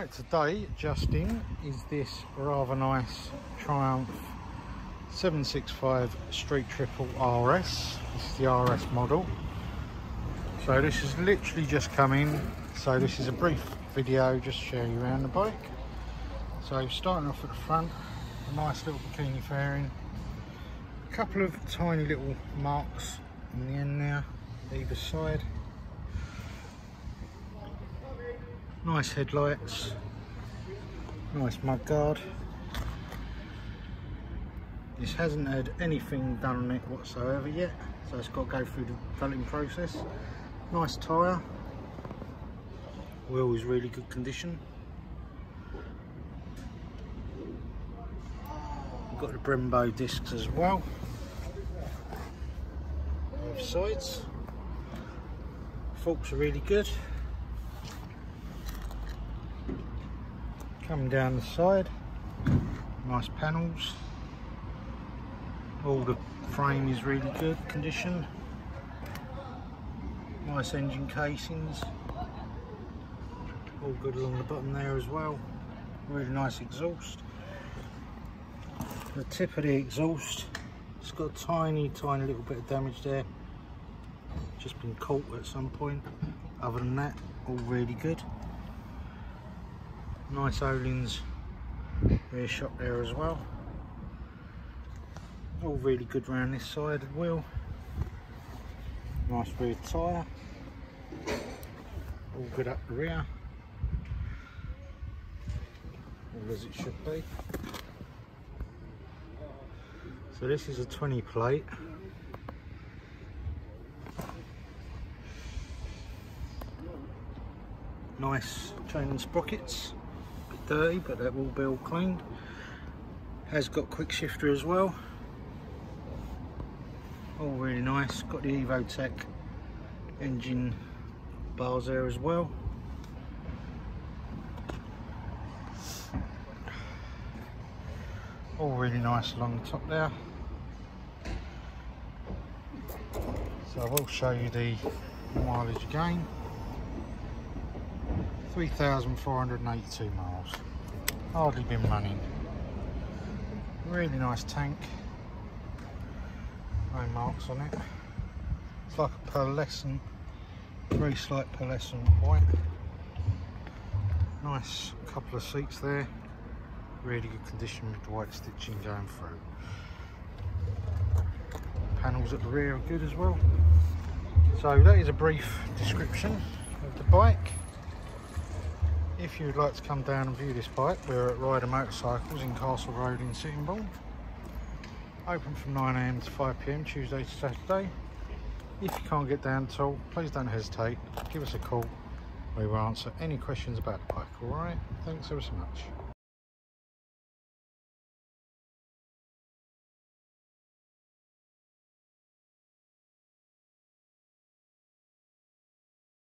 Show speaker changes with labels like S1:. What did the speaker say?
S1: Right, today, just in, is this rather nice Triumph 765 Street Triple RS. This is the RS model. So this has literally just come in. So this is a brief video, just show you around the bike. So starting off at the front, a nice little bikini fairing. A couple of tiny little marks in the end there, either side. Nice headlights, nice mudguard. This hasn't had anything done on it whatsoever yet, so it's got to go through the developing process. Nice tyre, wheel is really good condition. We've got the Brembo discs as well, both sides. Forks are really good. Coming down the side, nice panels. All the frame is really good condition. Nice engine casings. All good along the bottom there as well. Really nice exhaust. The tip of the exhaust, it's got a tiny, tiny little bit of damage there. Just been caught at some point. Other than that, all really good nice Öhlins rear shot there as well. All really good around this side the wheel nice rear tyre. All good up the rear. All as it should be. So this is a 20 plate. Nice chain and sprockets dirty, but that will be all cleaned. Has got quick shifter as well. All really nice. Got the Evotech engine bars there as well. All really nice along the top there. So I will show you the mileage again. 3,482 miles. Hardly been running. Really nice tank. No marks on it. It's like a pearlescent, very slight pearlescent white. Nice couple of seats there. Really good condition with the white stitching going through. Panels at the rear are good as well. So that is a brief description of the bike if you'd like to come down and view this bike, we're at Ryder Motorcycles in Castle Road in Sittingbourne. Open from 9am to 5pm Tuesday to Saturday. If you can't get down at all, please don't hesitate. Give us a call. We will answer any questions about the bike, alright? Thanks ever so much.